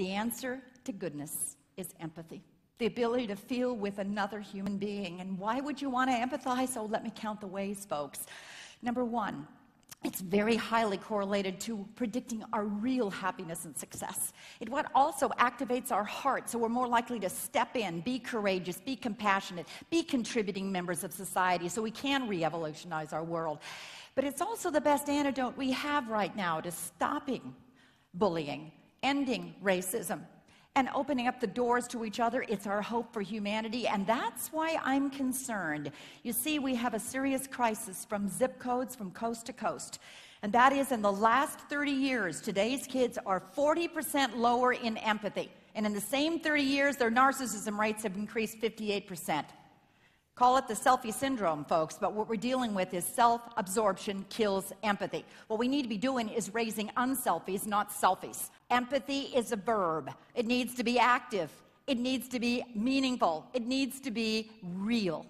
The answer to goodness is empathy. The ability to feel with another human being. And why would you want to empathize? Oh, let me count the ways, folks. Number one, it's very highly correlated to predicting our real happiness and success. It what also activates our heart, so we're more likely to step in, be courageous, be compassionate, be contributing members of society, so we can re-evolutionize our world. But it's also the best antidote we have right now to stopping bullying, ending racism, and opening up the doors to each other. It's our hope for humanity, and that's why I'm concerned. You see, we have a serious crisis from zip codes from coast to coast. And that is in the last 30 years, today's kids are 40% lower in empathy. And in the same 30 years, their narcissism rates have increased 58%. Call it the selfie syndrome, folks, but what we're dealing with is self absorption kills empathy. What we need to be doing is raising unselfies, not selfies. Empathy is a verb, it needs to be active, it needs to be meaningful, it needs to be real.